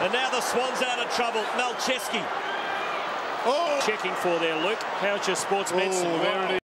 And now the Swans out of trouble. Malcheski. Oh. Checking for there, Luke. How's your sports medicine? Oh.